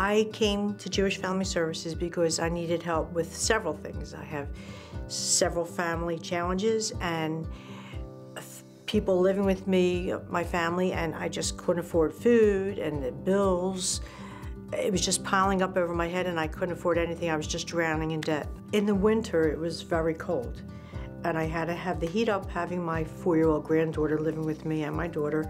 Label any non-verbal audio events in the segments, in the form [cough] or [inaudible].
I came to Jewish Family Services because I needed help with several things. I have several family challenges and people living with me, my family, and I just couldn't afford food and the bills. It was just piling up over my head and I couldn't afford anything. I was just drowning in debt. In the winter, it was very cold and I had to have the heat up having my four-year-old granddaughter living with me and my daughter.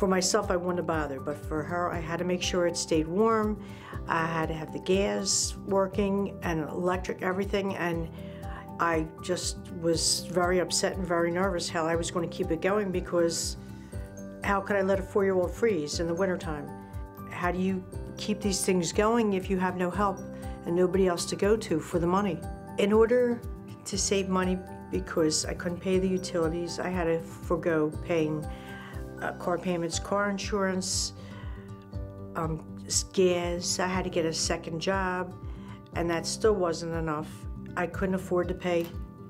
For myself, I wouldn't bother, but for her, I had to make sure it stayed warm. I had to have the gas working and electric, everything, and I just was very upset and very nervous how I was going to keep it going because how could I let a four-year-old freeze in the wintertime? How do you keep these things going if you have no help and nobody else to go to for the money? In order to save money because I couldn't pay the utilities, I had to forego paying uh, car payments, car insurance, um, gas. I had to get a second job, and that still wasn't enough. I couldn't afford to pay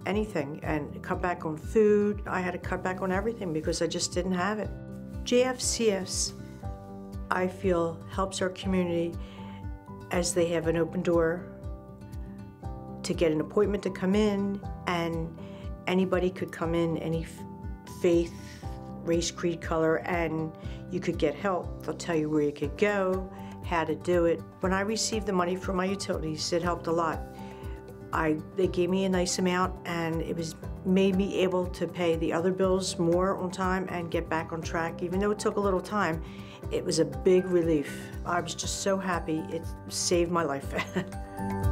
anything and cut back on food. I had to cut back on everything because I just didn't have it. JFCS, I feel, helps our community as they have an open door to get an appointment to come in, and anybody could come in, any faith, race, creed, color, and you could get help. They'll tell you where you could go, how to do it. When I received the money for my utilities, it helped a lot. I, they gave me a nice amount and it was made me able to pay the other bills more on time and get back on track. Even though it took a little time, it was a big relief. I was just so happy. It saved my life. [laughs]